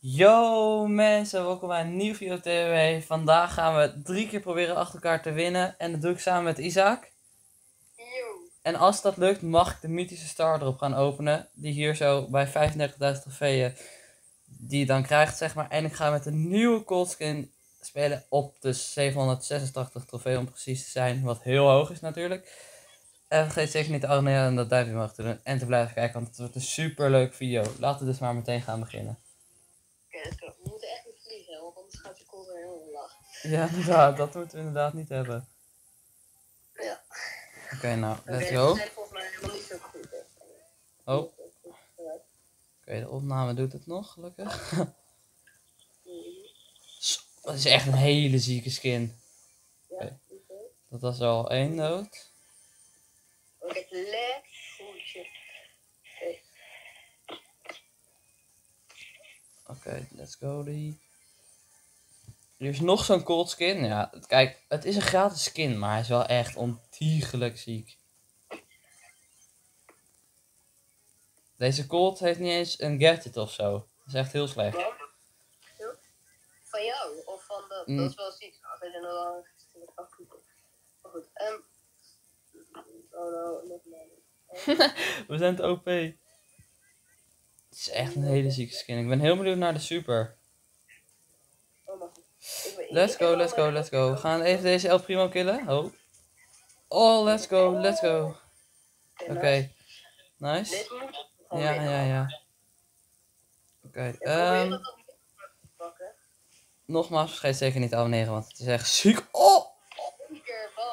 Yo mensen, welkom bij een nieuwe video TW. Vandaag gaan we drie keer proberen achter elkaar te winnen. En dat doe ik samen met Isaac. Yo. En als dat lukt, mag ik de mythische star erop gaan openen. Die hier zo bij 35.000 trofeeën, die je dan krijgt zeg maar. En ik ga met een nieuwe cold skin spelen op de 786 trofee om precies te zijn. Wat heel hoog is natuurlijk. En vergeet zeker niet te abonneren en dat duimpje omhoog te doen. En te blijven kijken, want het wordt een super leuk video. Laten we dus maar meteen gaan beginnen. Oké. We moeten echt niet vliegen, want anders gaat de kolder helemaal laag. Ja, inderdaad, dat moeten we inderdaad niet hebben. Ja. Oké, nou, let's Oké, go. dat zijn volgens mij helemaal niet zo goed. hè. Oh, oké, de opname doet het nog, gelukkig. Mhm. Zo, dat is echt een hele zieke skin. Ja, Oké. oké. Dat was al één dood. Oh, ik heb leg. Holy shit. Oké. Oké, let's go die. Er is nog zo'n cold skin. Ja, kijk, het is een gratis skin, maar hij is wel echt ontiegelijk ziek. Deze cold heeft niet eens een gadget of zo. Dat is echt heel slecht. Van jou? Of van de... Mm. Dat is wel ziek. Dat is nog wel. Maar goed, ehm... Oh no, nog maar. We zijn te OP. Het is echt een hele zieke skin. Ik ben heel benieuwd naar de super. Oh, Let's go, let's go, let's go. We gaan even deze El Primo killen. Oh. Oh, let's go, let's go. Oké, Oké, nice. Ja, ja, ja. Oké, ehm, te pakken. nogmaals, vergeet zeker niet te abonneren, want het is echt ziek. Oh,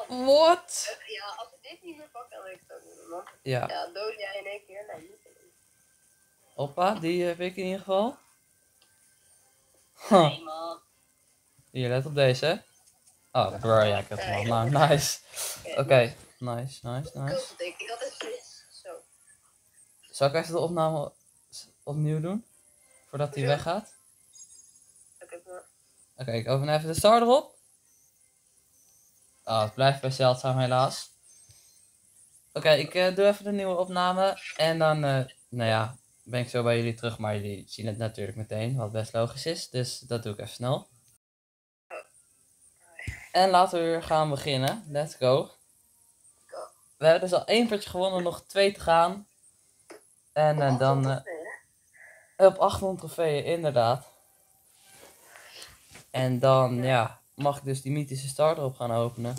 what? Ja, als ik dit niet meer pak, dan weet ik het ook niet meer, man. Ja, Ja, dood jij in één keer? Nee, niet. Hoppa, die heb ik in ieder geval. Huh. Hier, let op deze. Oh, bro, ja, ik heb hem al. Nou, nice. Oké, nice, nice, nice. ik, had het. Zo. Zal ik even de opname opnieuw doen? Voordat hij weggaat? Oké. Oké, ik open even de star erop. Oh, het blijft bij zeldzaam helaas. Oké, ik eh, doe even de nieuwe opname. En dan, eh, nou ja, ben ik zo bij jullie terug. Maar jullie zien het natuurlijk meteen, wat best logisch is. Dus dat doe ik even snel. En laten we weer gaan beginnen. Let's go. We hebben dus al één potje gewonnen, nog twee te gaan. En eh, dan eh, op 800 trofeeën, inderdaad. En dan, ja, mag ik dus die mythische starter op gaan openen.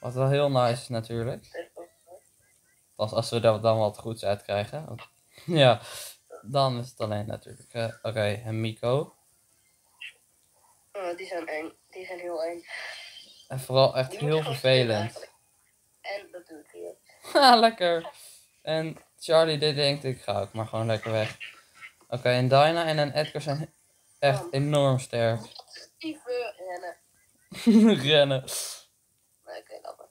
Wat wel heel nice is natuurlijk. Pas als we daar dan wat goeds uit krijgen. Ja, dan is het alleen natuurlijk. eh, Oké, en Miko. Oh, die zijn eng. Die zijn heel eng. En vooral echt Die heel vervelend. En dat doe ik hier. Ha, lekker. En Charlie, dit denkt ik ga ook maar gewoon lekker weg. Oké, en Dyna en een Edgar zijn echt enorm sterk. Even rennen. Rennen. Nee, oké, dat maar.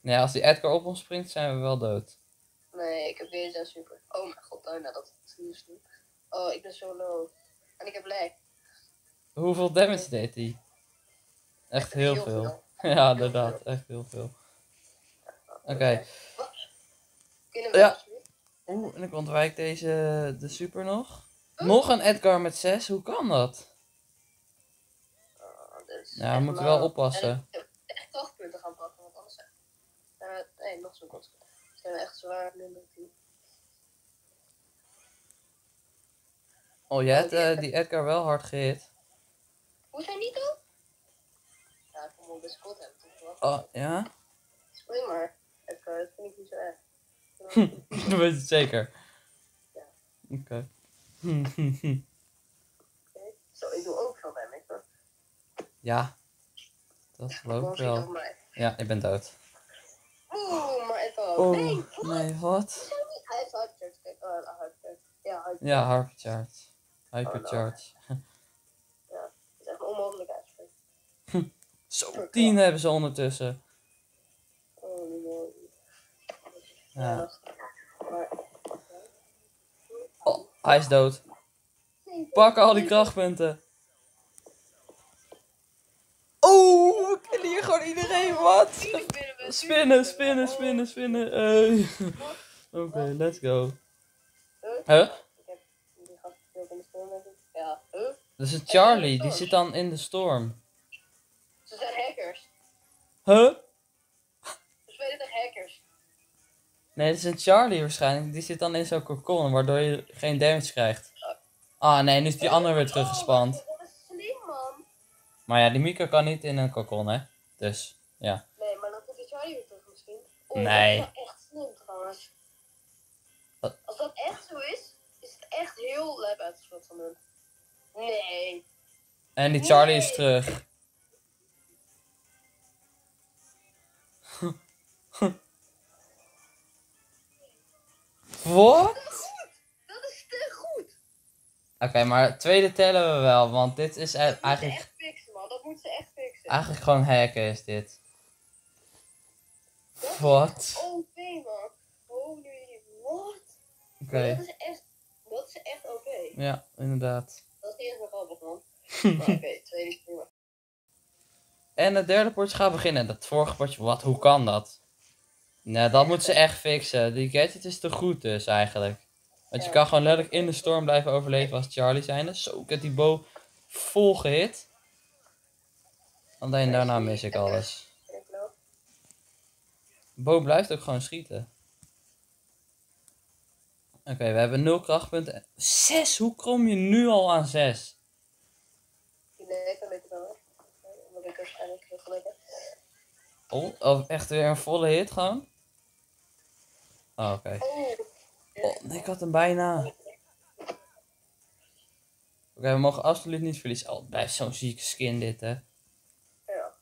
Ja, als die Edgar op ons springt, zijn we wel dood. Nee, ik heb weer zo'n super. Oh mijn god, nou, nou dat is nu. Oh, ik ben zo low. En ik heb lag. Hoeveel damage deed hij? Echt heel veel. Ja, inderdaad, echt heel veel. Oké. We Ja. Oeh, en ik ontwijk deze, de super nog. Nog een Edgar met 6, hoe kan dat? Oh, Ja, we moeten wel oppassen. En ik heb echt 8 punten gaan pakken, want anders we... nee, nog zo'n kort. Zijn echt zwaar nummer 10. Oh, jij hebt eh, die Edgar wel hard gehit. Hoe zijn die dan? Ja, ik moet best goed hebben, toch wel? Oh, ja? Spring maar. Ik, eh, dat vind ik niet zo erg. Dat weet je zeker. Ja. Oké. Oké. Zo, ik doe ook veel damage, hoor. ja, dat geloof ik wel. mij. Ja, ik ben dood. Oeh, maar het ook. Oh, Nee, wat? nee, wat? Hij heeft hypercharge. Kijk, oh. Ja, hypercharge. Ja, hypercharge. Hypercharge. Het is echt onmogelijk uitspreken. Zo, 10 hebben ze ondertussen. Oh, mooi. Ja. dat. Oh, hij is dood. Pak al die krachtpunten. Oh, we killen hier gewoon iedereen, wat? Spinnen, spinnen, spinnen, spinnen. Hey. Oké, let's go. Huh? Huh? Ik heb die gast gespeeld in de storm, denk ik. Dat is een Charlie, die zit dan in de storm. Ze zijn hackers. Huh? Ze spelen tegen hackers. Nee, dat is een Charlie waarschijnlijk. Die zit dan in zo'n cocon, waardoor je geen damage krijgt. Ah nee, nu is die andere weer teruggespand. Oh, dat is slim, man. Maar ja, die Mika kan niet in een cocon, hè. Dus, ja. Nee. Dat is wel echt slim trouwens. Wat? Als dat echt zo is, is het echt heel lijp uitgespeeld van hun. Nee. En die Charlie is Nee. terug. Wat? Dat is goed. Dat is te goed. Oké, maar het tweede tellen we wel, want dit is e- Dat moet ze eigenlijk, echt fixen, man. Dat moet ze echt fixen. eigenlijk gewoon hacken is dit. Wat? OP, man. Holy, what? Oké, Dat is echt, dat is echt OP. ja, inderdaad. Dat is niet eens meer grappig, man. Maar oké, tweede prima. En het derde potje gaat beginnen. Dat vorige potje, wat, hoe kan dat? Nee, dat moet ze echt fixen. Die gadget is te goed dus eigenlijk. Want je kan gewoon letterlijk in de storm blijven overleven als Charlie zijnde. Zo, ik heb die bow vol gehit. Alleen daarna mis ik alles. Bo blijft ook gewoon schieten. Oké, we hebben 0 krachtpunten. 6, hoe kom je nu al aan 6? Nee, dat weet ik wel. Omdat ik waarschijnlijk heel heb. Oh, oh, echt weer een volle hit gewoon? Oh, oké. Oh, Oh, ik had hem bijna. Oké, we mogen absoluut niet verliezen. Oh, het blijft zo'n zieke skin dit, hè. ja.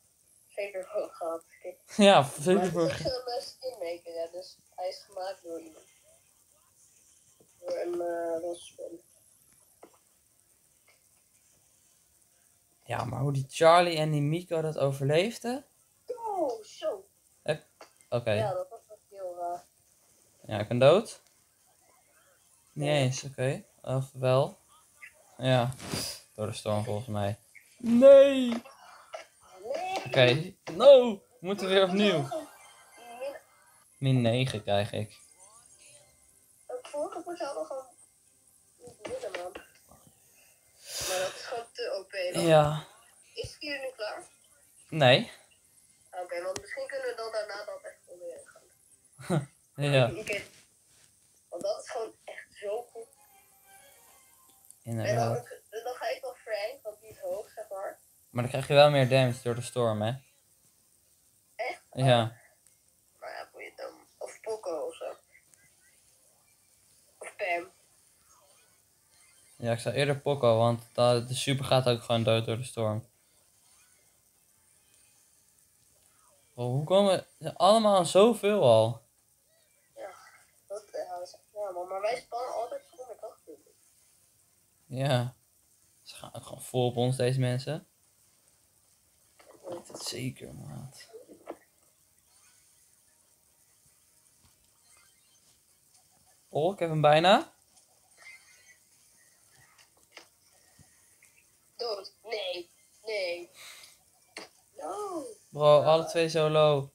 Zeker hoog gehad. Ja, Maar zeker het skinmaker, hè. Dus hij is gemaakt door iemand. Door een uh, roze spin. Ja, maar hoe die Charlie en die Miko dat overleefden? Oh, zo. Oké, Ja, ja. dat was echt heel raar. ik ben dood. Niet eens, oké. Of wel? Ja, door de storm volgens mij. Nee! Oké, Nee. no! We moeten weer opnieuw. Min- Min 9 krijg ik. Vorige potje hadden we gewoon winnen, man. Maar dat is gewoon te OP. dan. Ja. Is het hier nu klaar? Nee. Oké, want misschien kunnen we dan daarna dat echt proberen gaan. Ja, Oké. Want dat is gewoon echt zo goed. En dan, inderdaad. dan ga ik wel Frank, want die is hoog, zeg maar. Maar dan krijg je wel meer damage door de storm, hè? Ja. Maar ja, boeien dan. Of Poco of zo. Of Pam. Ja, ik zou eerder Poco, want de super gaat ook gewoon dood door de storm. Oh, hoe komen ze allemaal aan zoveel al? Ja, dat, ja, man. Maar wij spannen altijd gewoon met krachtpunten. Ja. Ze gaan ook gewoon vol op ons, deze mensen. Ik weet het zeker, maat. Oh, ik heb hem bijna. Dood. Nee. Nee. No. Bro, alle twee zo low.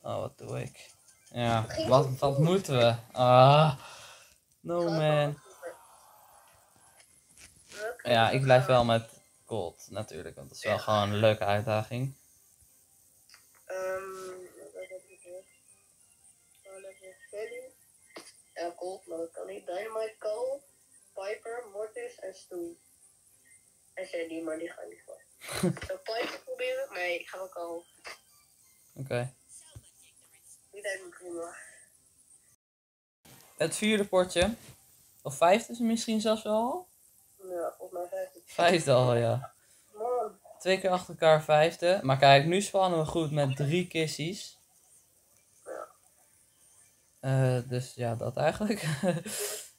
Oh, wat doe ik? Ja, wat, wat moeten we? Ah. No man. Ja, ik blijf wel met gold natuurlijk, want dat is wel gewoon een leuke uitdaging. Ehm, Ja, Colt, maar dat kan niet. Dynamite, Cole, Piper, Mortis en Stu. En Sandy, maar die gaan niet voor. Zou ik Piper proberen? Nee, ik ga wel Cole. Oké. Die lijkt me prima. Het vierde potje. Of vijfde misschien zelfs wel al? Ja, volgens mij 15. Vijfde al, ja. Man, Twee keer achter elkaar vijfde. Maar kijk, nu spannen we goed met drie kissies. Ja. Eh, dus ja, dat eigenlijk.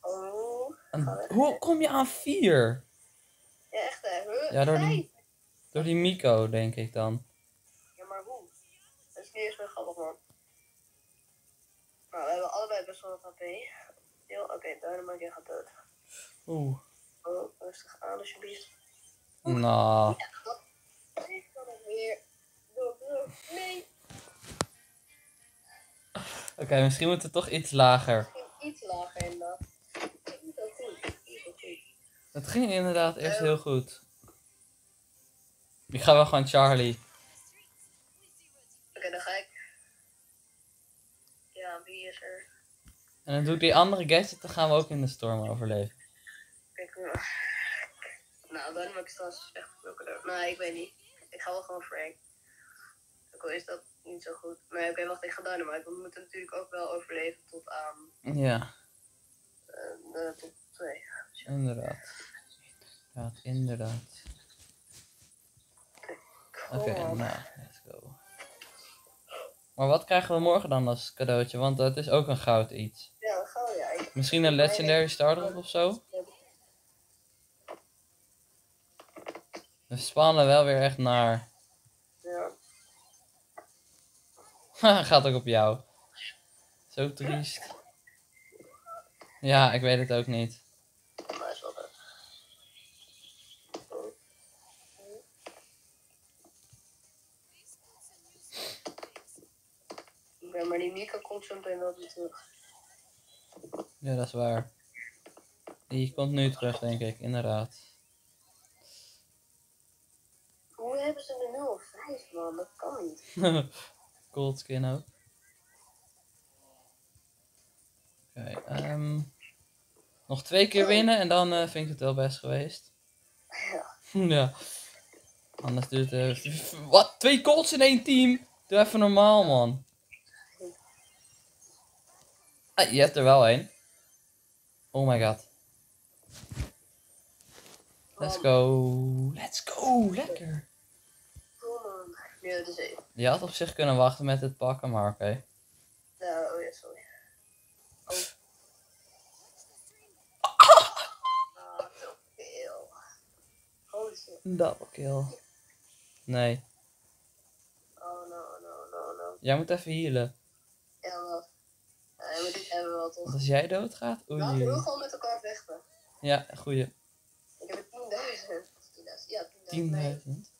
oh. En hoe kom je aan vier? Ja, echt hè. Ja, door die-. Door die Miko, denk ik dan. Ja, maar hoe? Dat is niet eens meer grappig, man. Nou, we hebben allebei best wel wat HP. Heel, Oké, Dynamite, jij gaat dood. Oeh. Oh, rustig aan alsjeblieft. Nou. Ik Oké, misschien moeten we toch iets lager. Iets lager inderdaad. Het ging inderdaad eerst Eh. heel goed. Ik ga wel gewoon Charlie. Oké, dan ga ik. Ja, wie is er? En dan doe ik die andere gadget, dan gaan we ook in de storm overleven. Kijk, nou. Nou, dan heb ik straks weggebroken door. Nee, ik weet niet. Ik ga wel gewoon Frank. Ook al is dat niet zo goed. Nee, oké, wacht, ik ga Dynamite. Want we moeten natuurlijk ook wel overleven tot aan Ja, de top 2. inderdaad. Ja, inderdaad. Oké, nou, let's go. Maar wat krijgen we morgen dan als cadeautje? Want dat is ook een goud iets. Ja, gaan we. Ja, ik, Misschien een legendary starter of zo? We spannen wel weer echt naar. ja. Gaat ook op jou. Zo triest. Ja, ik weet het ook niet. Maar is wel leuk. Ja, maar die Mika komt zo meteen wel weer terug. Ja, dat is waar. Die komt nu terug, denk ik, inderdaad. Hoe hebben ze er nu al vijf, man? Dat kan niet. Gold skin ook. Oké, ehm, nog twee keer winnen en dan eh, vind ik het wel best geweest. Ja. ja. Anders duurt het. eh, wat? Twee Colts in één team? Doe even normaal, man. Ah, je hebt er wel één. Oh my god. Let's go. Let's go. Lekker. Is één. Je had op zich kunnen wachten met het pakken, maar oké. Ja, oh ja, sorry. Oh. Ah, veel. Holy shit. Double kill. Nee. Oh no, no, no, no. Jij moet even healen. Ja, wat? Ja, maar dit hebben we wel toch. Want als jij doodgaat, Laten we oei. gewoon met elkaar vechten. Ja, goeie. Ik heb er 10.000. 10.000, ja, 10.000. Nee. 10.000.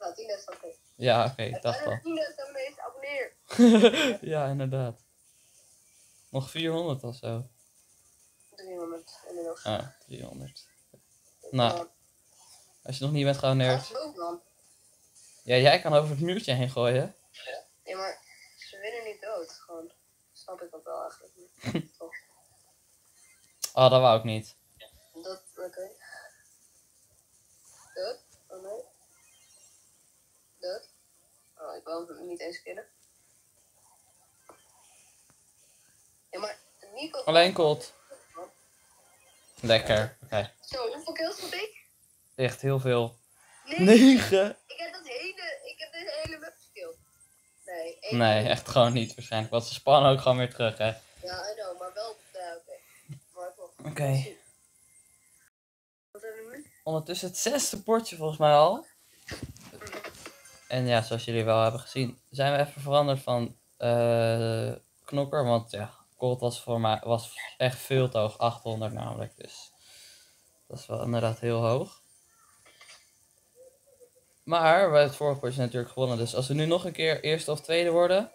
10.000 oké. Ja, oké, ik dacht al. 10.000 abonnees, abonneer. ja, inderdaad. Nog 400 of zo. 300 inmiddels. Ah, 300. Nou, als je nog niet bent geabonneerd. Dan. Ja, jij kan over het muurtje heen gooien. Ja, maar ze winnen niet dood. Gewoon. Snap ik ook wel eigenlijk niet. Toch? Oh, dat wou ik niet. Dat, oké. Nee. Dood? Oh, ik wou hem niet eens killen. Ja, maar Nico... Alleen Colt. Lekker. Oké. Zo, hoeveel kills had ik? Echt heel veel. Nee. 9? Ik heb dat hele, ik heb dit hele map gespeeld. Nee, één Nee, echt gewoon niet waarschijnlijk. Want ze spannen ook gewoon weer terug, hè. Ja, I know, maar wel, ja, oké. Oké. Wat hebben we nu? Ondertussen het zesde potje volgens mij al. En ja, zoals jullie wel hebben gezien, zijn we even veranderd van eh, knokker. Want ja, Colt was voor mij was echt veel te hoog. 800 namelijk. Dus dat is wel inderdaad heel hoog. Maar we hebben het vorige potje natuurlijk gewonnen. Dus als we nu nog een keer eerste of tweede worden,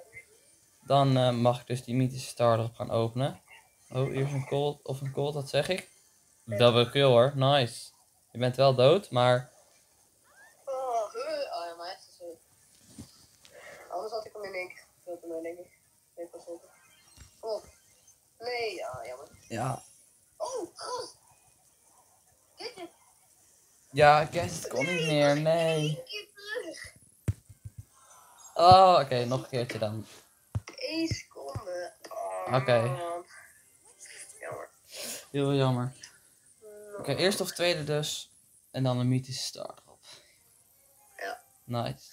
dan eh, mag ik dus die mythische star erop gaan openen. Oh, eerst een Colt of een Colt, dat zeg ik. Double kill hoor, nice. Je bent wel dood, maar Oh, huh. oh ja, maar echt is het. Anders had ik hem in één denk ik. Nee, pas op. Nee, ja, jammer. ja. Oh! Kijk het, Ja, het kon niet meer, nee. Oh, oké, nog een keertje dan. Eén seconde. Oh, Oké. man. Jammer. Heel jammer. Mm, Oké, eerst of tweede dus. En dan een mythische star erop. Ja. Nice.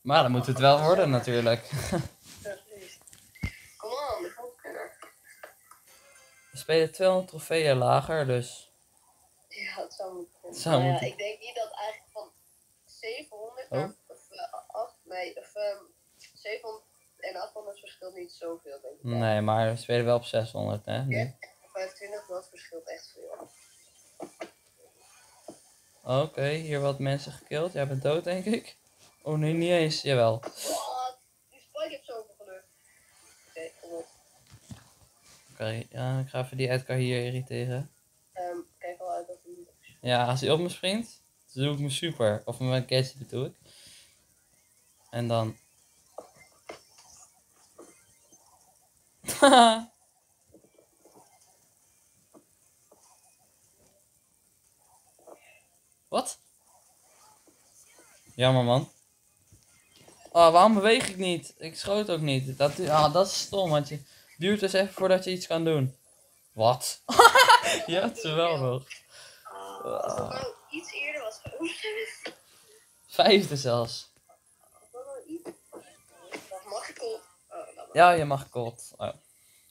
Maar dan moet het wel worden natuurlijk. We spelen 200 trofeeën lager, dus Ja, het zou moeten zou ja, ik denk niet dat eigenlijk van 700 Oh. naar of, eh, 8, nee, of ehm 700 en 800 verschilt niet zoveel, denk ik. nee, maar we spelen wel op 600 hè. Nu. Ja. 25, dat verschilt echt veel. Oké, hier wat mensen gekild. Jij bent dood denk ik. Oh nee, niet eens. Jawel. Wat? Die Spike heeft zoveel geluk. Oké, kom op. Oké, ja, ik ga even die Edgar hier irriteren. Ehm, kijk wel uit dat hij niet Ja, als hij op me springt, dan doe ik me super. Of met mijn catch bedoel ik. En dan... Wat? Jammer man. Oh, waarom beweeg ik niet? Ik schoot ook niet. Dat, ah, dat is stom, want je duurt dus even voordat je iets kan doen. Wat? je hebt ze wel nog. Het nou iets eerder was geopend. Vijfde zelfs. Dat. Mag, ik. Oh, dat Ja, je mag kot. Oh.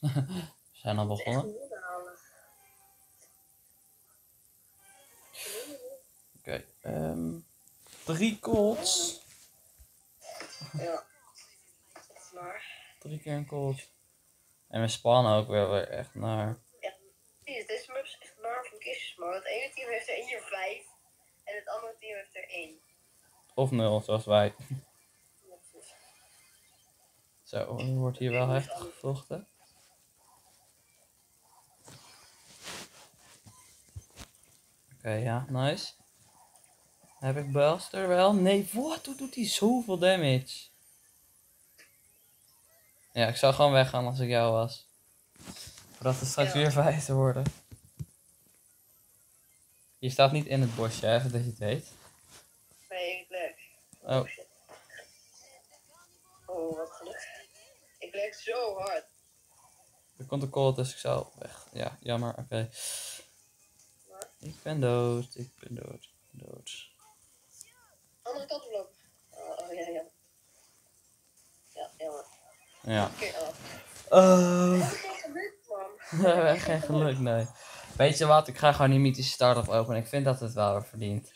We zijn al is begonnen. Oké. ehm, drie colts. Ja. Echt maar. Drie keer een colt. En we spannen ook weer, weer echt naar. Precies, deze map is echt naar van kistjes, maar het ene team heeft er eentje vijf. En het andere team heeft er één. Of nul, zoals wij. Ja, precies. Zo, er wordt hier wel heftig gevochten. Oké, ja, nice. Heb ik Buster wel? Nee, wat? Hoe doet hij zoveel damage? Ja, ik zou gewoon weggaan als ik jou was. Voordat het straks Ja. weer vijf te worden. Je staat niet in het bosje, hè, even dat je het weet. Nee, ik leg. Oh. shit. Oh, wat geluk. Ik leg zo hard. Er komt een call, dus ik zou weg. Ja, jammer, oké. Ik ben dood, ik ben dood, ik ben dood. andere kant op. Oh, oh ja, ja. Ja, jammer. Ja. Oké. Dat is geen geluk, man. We hebben geen geluk, nee. Weet je wat, ik ga gewoon die mythische start-up openen. Ik vind dat het wel verdient.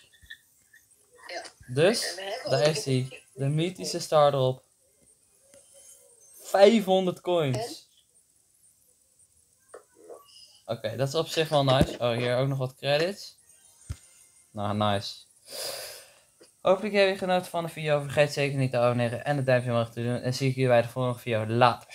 Ja. Dus, daar een- hij. De mythische start-up. 500 coins. Oké, dat is op zich wel nice. Oh, hier ook nog wat credits. Nou, nice. Hopelijk heb je genoten van de video. Vergeet zeker niet te abonneren en het duimpje omhoog te doen. En zie ik jullie bij de volgende video. Later.